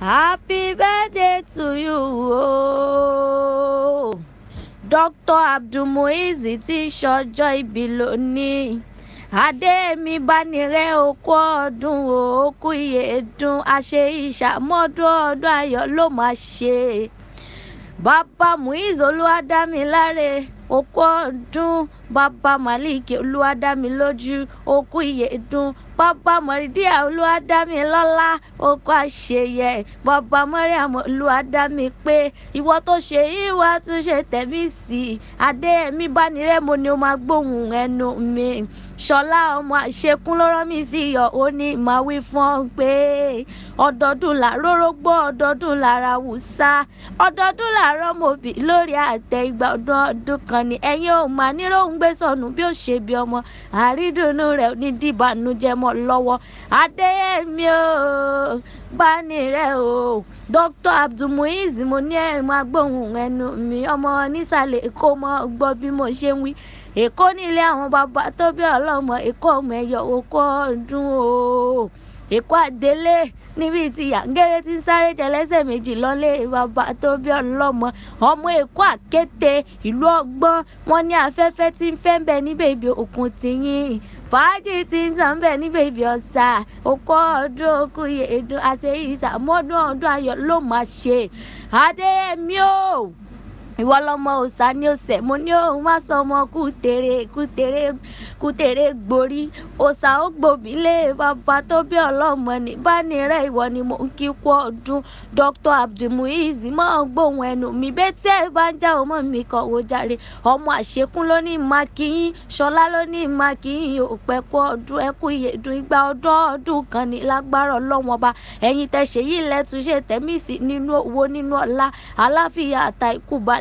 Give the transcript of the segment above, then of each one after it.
happy birthday to you o. dr abdulmuiz ti ń ṣọjọ́ ìbí lónìí. Adémi bánirẹ́ okú ọdún o okú ìyèdùn àṣẹ ìṣàmọ́dún ọdún ayọ̀ ló máa ṣe. Bàbá muiz olúwadámiláre okú ọdún bàbá malik olúwadámilójú. Okú ìyèdùn bàbá mọ̀rídíà olúwadámilọ́lá. Okú àṣeyẹ bàbá mariam olúwadámipé. Ìwọ tó ṣe yìí wá tún ṣe tẹ̀mí sí i. Adéyẹmí bánirẹ́ mo ni ó máa gbóhùn ẹnu mi. Ṣọlá ọmọ àṣekún ló rán mi sí iyọ̀ ó ní màá wí fún ọ pé ọdọọdún làárọ̀ gbọ́ ọdọọdún lára wùsá. Ọdọọdún làárọ̀ mọ̀bí lórí àtẹ ìgbà ọdún ọdún kan ni ẹ̀yin ò máa nírò ń gbé sọnù bí ó ṣe bí ọmọ. Àrídùnnú rẹ̀ ní dìbànújẹ́ mọ́ lọ́wọ́. Adéyẹmí o bánirẹ́ o. Dr abdulmuiz mo ní ẹ̀ máa gbóhùn ẹnu mi. Ọmọ nísàlẹ̀ èkó mọ́ gbọ́ bí mo ṣe ń wí. Èkó nílé àwọn bàbá tó bí ọlọ́mọ èkó ọmọ ẹ̀yọ̀ okó ọdún o èkó àdélé níbi tí yàngẹ́rẹ́ ti ń sáré jẹlẹ́sẹ̀ méjì lọ́lé bàbá tó bí ọlọ́mọ. Ọmọ èkó àkété ìlú ọgbọ́n wọn ní afẹ́fẹ́ tí ń fẹ́ ń bẹ níbẹ̀ ibi òkun tìyín fàájì tí ń sàn bẹ̀ níbẹ̀ ibi ọ̀sà. Okó ọdún okú èdùn àṣeyí ìsàmọ́dún ọdún ayọ̀ ló máa ṣe. Adéyẹmí o ìwọ lọmọ òòsà ni òsè mo ní òun má sọ ọmọ kùtèrè kùtèrè kùtèrè gborí. Òòsà ó gbòbí lé bàbá tó bí ọlọ́mọ ní bánirẹ́ ìwọ ni mo ń kí kú ọdún. Dr. Abdulmuiz mọ́ gbóhùn ẹnu mi. Bẹ́ẹ̀ tí ẹ bá ń já ọmọ mi kan wò jàre. Ọmọ àṣekún ló ní mákìyín ṣọlá ló ní mákìyín òpẹ́ kú ọdún ẹkú ìyèdùn ìgbà ọdún ọdún kan ní lágbára ọlọ́wọ́n ọba. Ẹ̀yin tẹ ṣèyí lẹ́túnṣe tẹ̀mí sí nínú owó nínú ọlá. Àláfíà àtà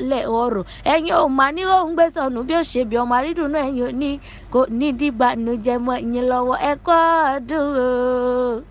ìpínlẹ̀ ọ̀rọ̀ ẹ̀yin ò máa ní òun gbé sọnù bí ó ṣe bí ọmọ àrídùnú ẹ̀yin ò ní kò ní dìbànújẹ́ mọ́ ìyẹn lọ́wọ́ ẹ̀kọ́ ọdún o.